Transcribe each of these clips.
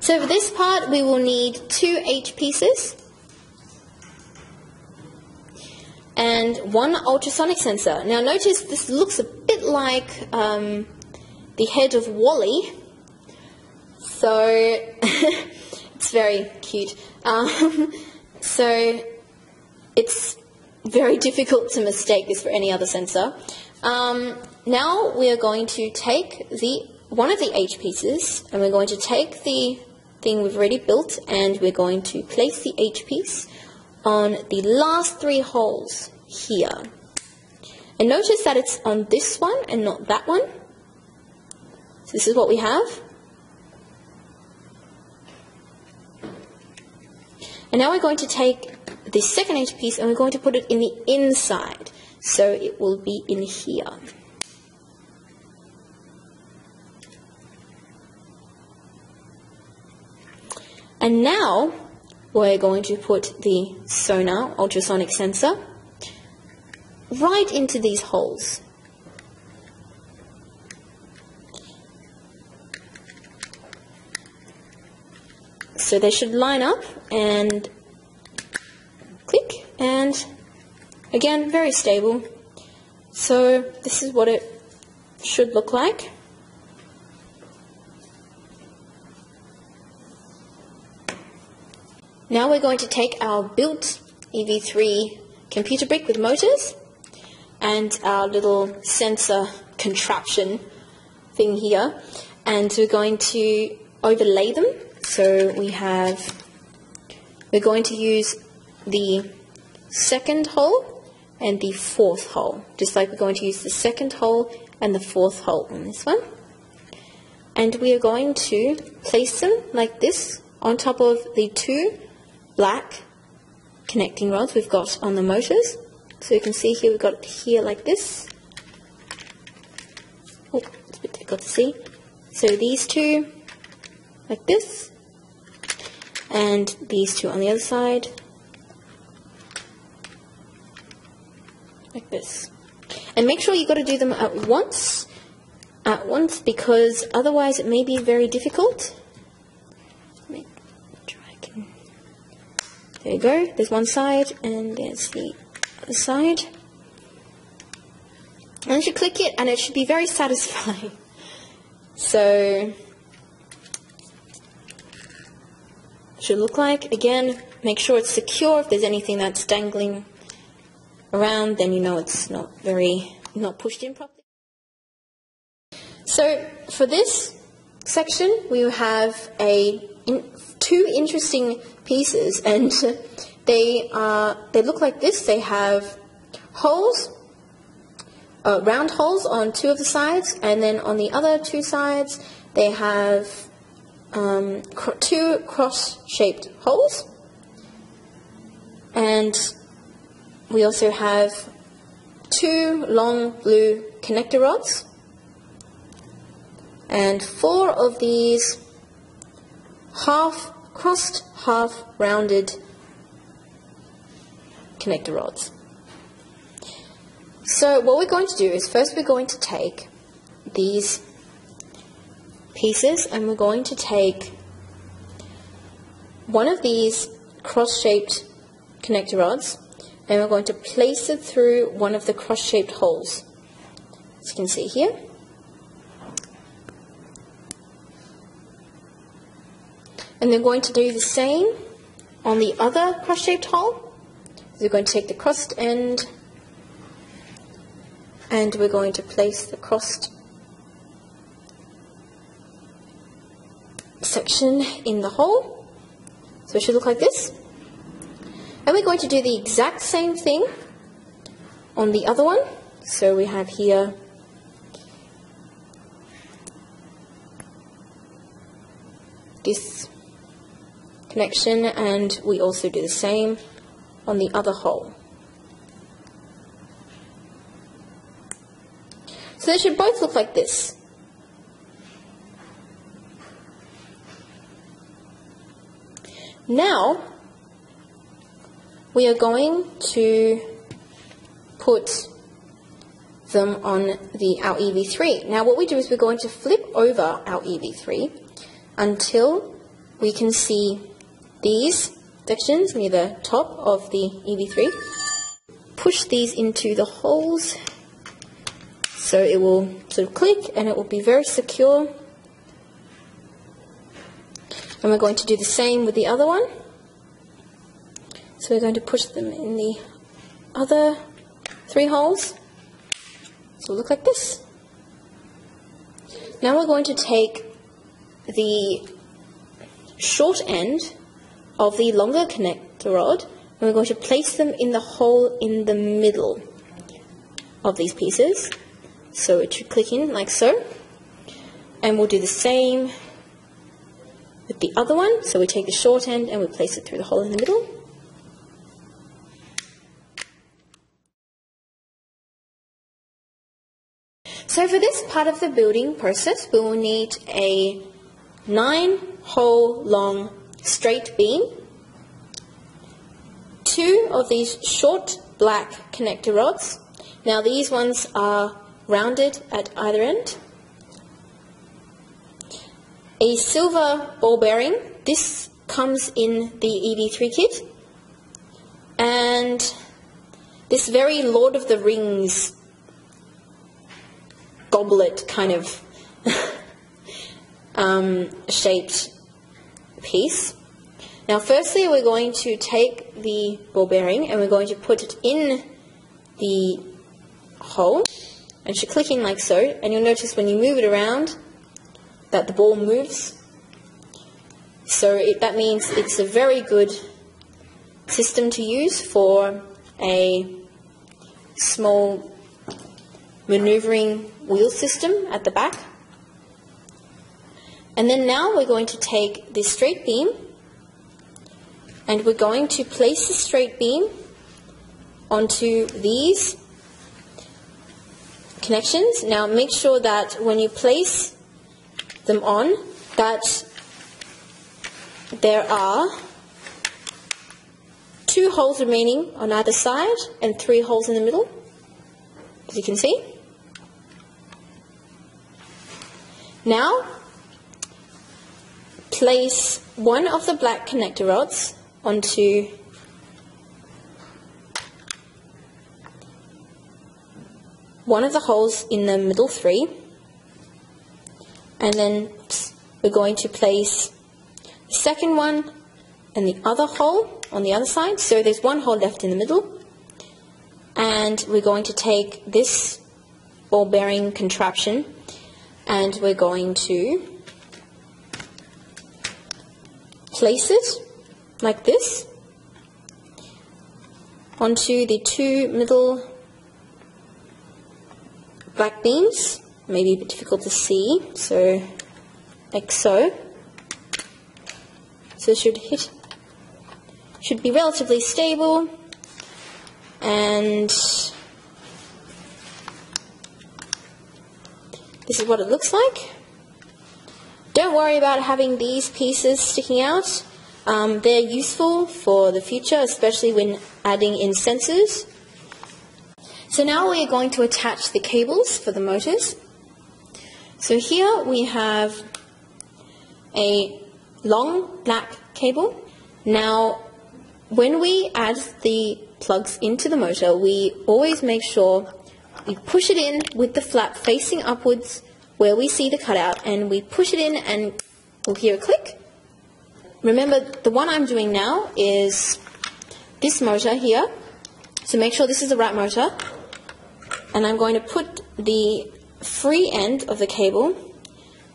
So for this part, we will need two H pieces and one ultrasonic sensor. Now notice this looks a bit like um, the head of WALL-E. So it's very cute. Um, so it's very difficult to mistake this for any other sensor. Um, now we are going to take the one of the H pieces and we're going to take the thing we've already built and we're going to place the H piece on the last three holes here. And notice that it's on this one and not that one. So this is what we have. And now we're going to take the second H piece and we're going to put it in the inside. So it will be in here. And now we're going to put the sonar ultrasonic sensor right into these holes. So they should line up and click and again very stable. So this is what it should look like. Now we're going to take our built EV3 computer brick with motors and our little sensor contraption thing here and we're going to overlay them. So we have, we're going to use the second hole and the fourth hole, just like we're going to use the second hole and the fourth hole on this one. And we are going to place them like this on top of the two black connecting rods we've got on the motors. So you can see here we've got here like this. Oh, it's a bit difficult to see. So these two like this and these two on the other side like this. And make sure you've got to do them at once at once because otherwise it may be very difficult. There you go. There's one side, and there's the other side. And you click it, and it should be very satisfying. So, should look like. Again, make sure it's secure. If there's anything that's dangling around, then you know it's not very, not pushed in properly. So, for this section, we have a two interesting pieces, and they are they look like this. They have holes, uh, round holes on two of the sides, and then on the other two sides they have um, cr two cross-shaped holes, and we also have two long blue connector rods and four of these half crossed, half rounded connector rods. So what we're going to do is first we're going to take these pieces and we're going to take one of these cross-shaped connector rods and we're going to place it through one of the cross-shaped holes. As you can see here. And they're going to do the same on the other cross-shaped hole. We're going to take the crossed end and we're going to place the crossed section in the hole. So it should look like this. And we're going to do the exact same thing on the other one. So we have here this connection and we also do the same on the other hole. So they should both look like this. Now, we are going to put them on the our EV3. Now what we do is we're going to flip over our EV3 until we can see these sections near the top of the EV3. Push these into the holes so it will sort of click and it will be very secure. And we're going to do the same with the other one. So we're going to push them in the other three holes. So it'll look like this. Now we're going to take the short end of the longer connector rod and we're going to place them in the hole in the middle of these pieces. So it should click in like so. And we'll do the same with the other one. So we take the short end and we place it through the hole in the middle. So for this part of the building process, we will need a nine hole long straight beam, two of these short black connector rods. Now these ones are rounded at either end. A silver ball bearing. This comes in the EV3 kit. And this very Lord of the Rings goblet kind of um, shaped piece. Now firstly we're going to take the ball bearing and we're going to put it in the hole. And should click in like so. And you'll notice when you move it around that the ball moves. So it, that means it's a very good system to use for a small maneuvering wheel system at the back and then now we're going to take this straight beam and we're going to place the straight beam onto these connections. Now make sure that when you place them on that there are two holes remaining on either side and three holes in the middle as you can see. Now place one of the black connector rods onto one of the holes in the middle three. And then we're going to place the second one and the other hole on the other side. So there's one hole left in the middle. And we're going to take this ball bearing contraption and we're going to place it like this onto the two middle black beams, maybe a bit difficult to see, so like so. So it should hit, should be relatively stable, and this is what it looks like. Don't worry about having these pieces sticking out. Um, they're useful for the future, especially when adding in sensors. So now we are going to attach the cables for the motors. So here we have a long black cable. Now when we add the plugs into the motor, we always make sure we push it in with the flap facing upwards where we see the cutout and we push it in and we'll hear a click. Remember the one I'm doing now is this motor here. So make sure this is the right motor and I'm going to put the free end of the cable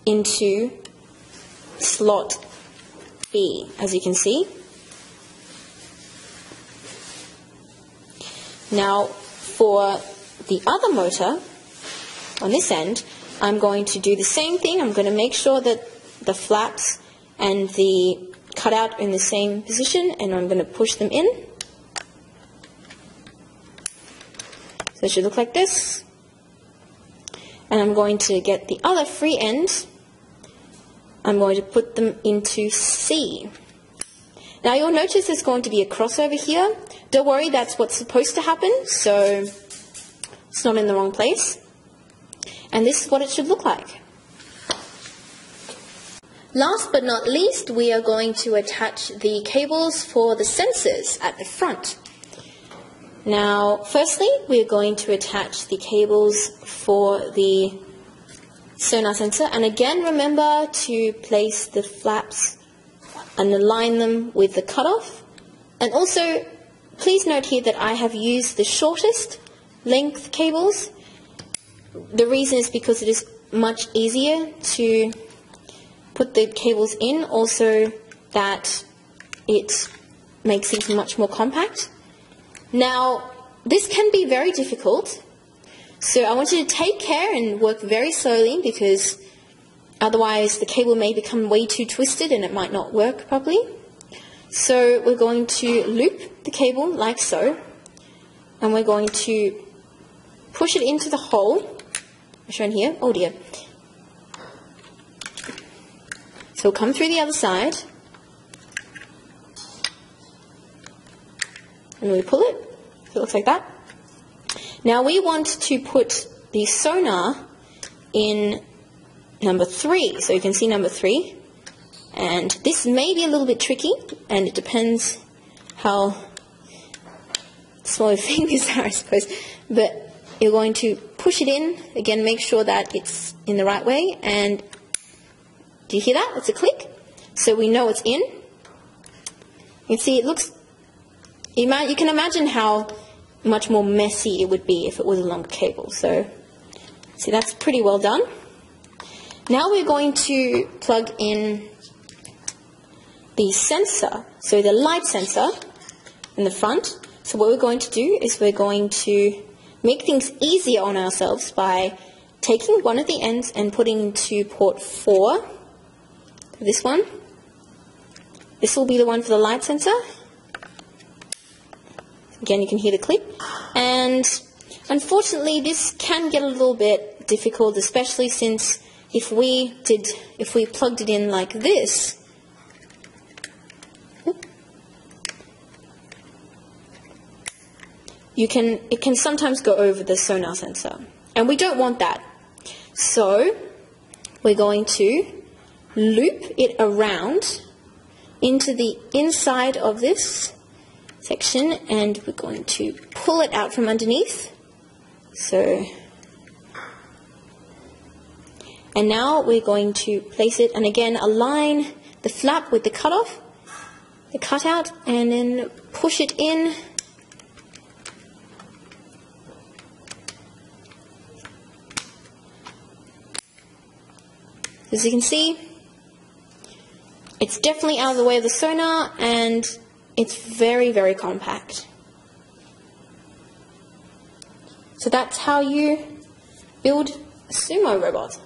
into slot B, as you can see. Now, for the other motor, on this end, I'm going to do the same thing. I'm going to make sure that the flaps and the cutout are in the same position, and I'm going to push them in. So it should look like this. And I'm going to get the other free end. I'm going to put them into C. Now you'll notice there's going to be a crossover here. Don't worry, that's what's supposed to happen, so it's not in the wrong place. And this is what it should look like. Last but not least, we are going to attach the cables for the sensors at the front. Now, firstly, we're going to attach the cables for the sonar sensor. And again, remember to place the flaps and align them with the cutoff. And also, please note here that I have used the shortest length cables. The reason is because it is much easier to put the cables in, also that it makes things much more compact. Now, this can be very difficult, so I want you to take care and work very slowly because otherwise the cable may become way too twisted and it might not work properly. So we're going to loop the cable like so, and we're going to push it into the hole, shown here, oh dear, So come through the other side. And we pull it. So it looks like that. Now we want to put the sonar in number three. So you can see number three. And this may be a little bit tricky, and it depends how small your fingers are, I suppose. But you're going to push it in. Again, make sure that it's in the right way, and do you hear that? It's a click. So we know it's in. You can see it looks, you can imagine how much more messy it would be if it was a longer cable. So, see, that's pretty well done. Now we're going to plug in the sensor, so the light sensor in the front. So what we're going to do is we're going to make things easier on ourselves by taking one of the ends and putting to port 4 this one. This will be the one for the light sensor. Again, you can hear the clip. And unfortunately, this can get a little bit difficult, especially since if we did, if we plugged it in like this, you can, it can sometimes go over the sonar sensor. And we don't want that. So, we're going to loop it around into the inside of this section and we're going to pull it out from underneath. So, and now we're going to place it and again align the flap with the cutoff, the cutout, and then push it in. As you can see, it's definitely out of the way of the sonar and it's very, very compact. So that's how you build a sumo robot.